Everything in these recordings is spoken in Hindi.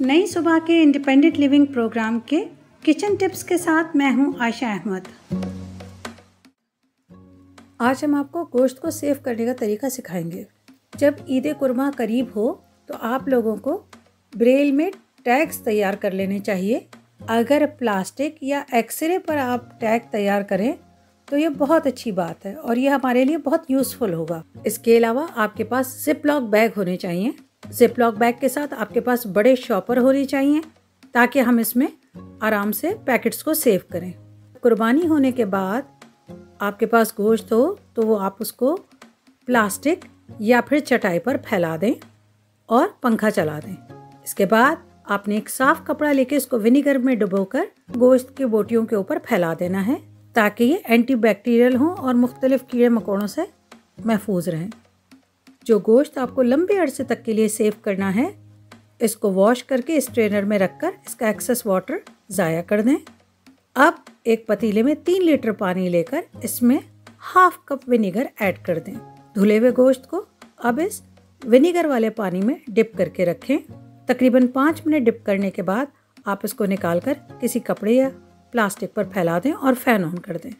नई सुबह के इंडिपेंडेंट लिविंग प्रोग्राम के किचन टिप्स के साथ मैं हूँ आयशा अहमद। आज हम आपको गोश्त को सेव करने का तरीका सिखाएँगे। जब ईद कुरमा करीब हो तो आप लोगों को ब्रेल में टैग्स तैयार कर लेने चाहिए। अगर प्लास्टिक या एक्सरे पर आप टैग तैयार करें तो ये बहुत अच्छी बात है और ये हमारे लिए बहुत यूज़फुल होगा। इसके अलावा आपके पास जिप लॉक बैग होने चाहिए। जिप लॉक बैग के साथ आपके पास बड़े शॉपर होने चाहिए, ताकि हम इसमें आराम से पैकेट्स को सेव करें। कुर्बानी होने के बाद आपके पास गोश्त हो तो वो आप उसको प्लास्टिक या फिर चटाई पर फैला दें और पंखा चला दें। इसके बाद आपने एक साफ़ कपड़ा लेके इसको विनीगर में डुबोकर गोश्त की बोटियों के ऊपर फैला देना है, ताकि ये एंटीबैक्टीरियल हों और मुख्तलिफ़ कीड़े मकोड़ों से महफूज रहें। जो गोश्त आपको लंबे अरसे तक के लिए सेव करना है, इसको वॉश करके स्ट्रेनर में रखकर इसका एक्सेस वाटर ज़ाया कर दें। अब एक पतीले में तीन लीटर पानी लेकर इसमें हाफ़ कप विनीगर ऐड कर दें। धुले हुए गोश्त को अब इस विनीगर वाले पानी में डिप करके रखें। तकरीबन पाँच मिनट डिप करने के बाद आप इसको निकाल कर किसी कपड़े या प्लास्टिक पर फैला दें और फ़ैन ऑन कर दें।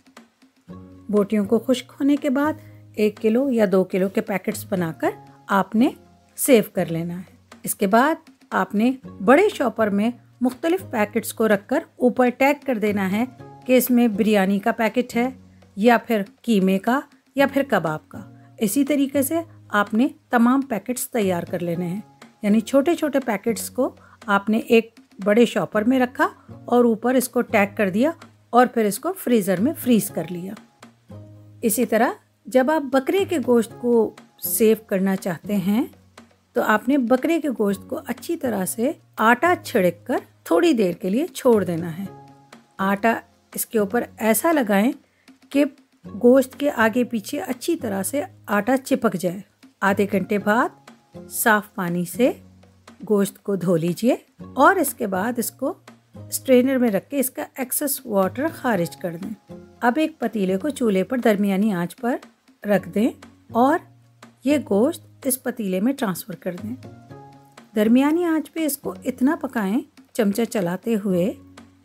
बोटियों को खुश्क होने के बाद एक किलो या दो किलो के पैकेट्स बनाकर आपने सेव कर लेना है। इसके बाद आपने बड़े शॉपर में मुख्तलिफ़ पैकेट्स को रखकर ऊपर टैग कर देना है कि इसमें बिरयानी का पैकेट है या फिर कीमे का या फिर कबाब का। इसी तरीके से आपने तमाम पैकेट्स तैयार कर लेने हैं। यानी छोटे छोटे पैकेट्स को आपने एक बड़े शॉपर में रखा और ऊपर इसको टैग कर दिया और फिर इसको फ्रीज़र में फ्रीज कर लिया। इसी तरह जब आप बकरे के गोश्त को सेव करना चाहते हैं तो आपने बकरे के गोश्त को अच्छी तरह से आटा छिड़क कर थोड़ी देर के लिए छोड़ देना है। आटा इसके ऊपर ऐसा लगाएँ कि गोश्त के आगे पीछे अच्छी तरह से आटा चिपक जाए। आधे घंटे बाद साफ़ पानी से गोश्त को धो लीजिए और इसके बाद इसको स्ट्रेनर में रख के इसका एक्सेस वाटर खारिज कर दें। अब एक पतीले को चूल्हे पर दरमियानी आँच पर रख दें और ये गोश्त इस पतीले में ट्रांसफ़र कर दें। दरमियानी आँच पे इसको इतना पकाएँ, चमचा चलाते हुए,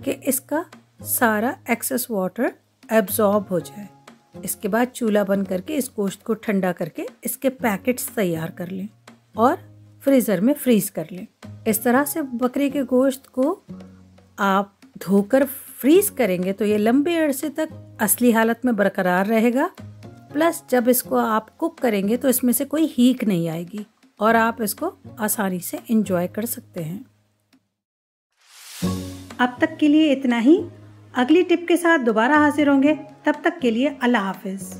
कि इसका सारा एक्सेस वाटर एब्जॉर्ब हो जाए। इसके बाद चूल्हा बंद करके इस गोश्त को ठंडा करके इसके पैकेट्स तैयार कर लें और फ्रीज़र में फ्रीज़ कर लें। इस तरह से बकरे के गोश्त को आप धोकर फ्रीज़ करेंगे तो ये लंबे अरसे तक असली हालत में बरकरार रहेगा। प्लस जब इसको आप कुक करेंगे तो इसमें से कोई हीक नहीं आएगी और आप इसको आसानी से इंजॉय कर सकते हैं। अब तक के लिए इतना ही। अगली टिप के साथ दोबारा हाजिर होंगे। तब तक के लिए अल्लाह हाफिज़।